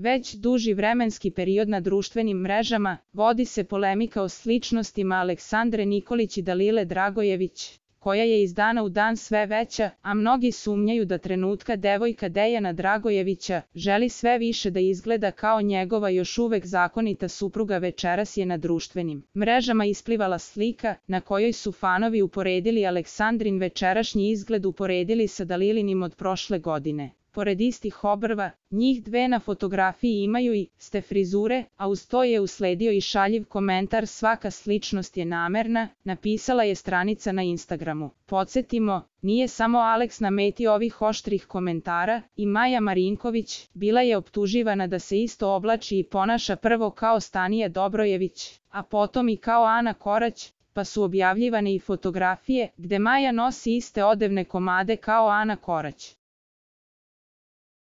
Već duži vremenski period na društvenim mrežama vodi se polemika o sličnostima Aleksandre Nikolić i Dalile Dragojević, koja je iz dana u dan sve veća, a mnogi sumnjaju da trenutka devojka Dejana Dragojevića želi sve više da izgleda kao njegova još uvek zakonita supruga večeras je na društvenim mrežama isplivala slika na kojoj su fanovi uporedili Aleksandrin večerašnji izgled uporedili sa Dalilinim od prošle godine. Pored istih obrva, njih dve na fotografiji imaju i ste frizure, a uz to je usledio i šaljiv komentar svaka sličnost je namerna, napisala je stranica na Instagramu. Podsjetimo, nije samo Alex na meti ovih oštrih komentara, i Maja Marinković bila je optuživana da se isto oblači i ponaša prvo kao Stanija Dobrojević, a potom i kao Ana Korać, pa su objavljivane i fotografije gde Maja nosi iste odevne komade kao Ana Korać.